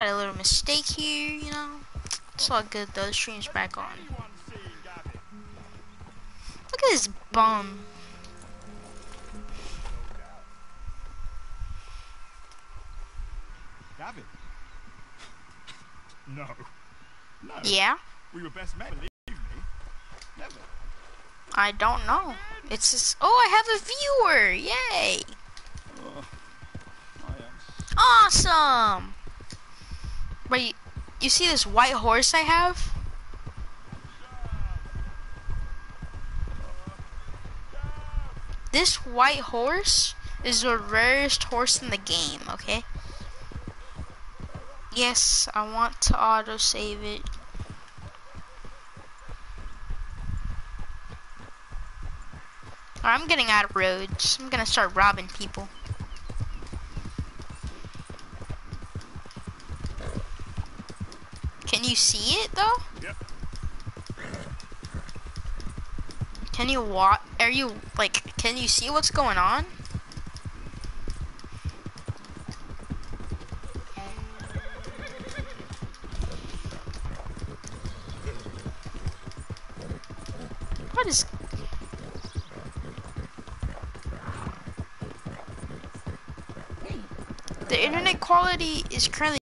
Had a little mistake here, you know. It's all good though. The stream's back on. Look at this bum. Gavin? No. No. Yeah? We were best men, believe me. Never. I don't know. It's just. Oh, I have a viewer! Yay! Oh. Awesome! Wait, you see this white horse I have? This white horse is the rarest horse in the game, okay? Yes, I want to auto-save it. I'm getting out of Rhodes. I'm gonna start robbing people. Can you see it though? Yep. Can you walk? Are you like? Can you see what's going on? What is? The internet quality is currently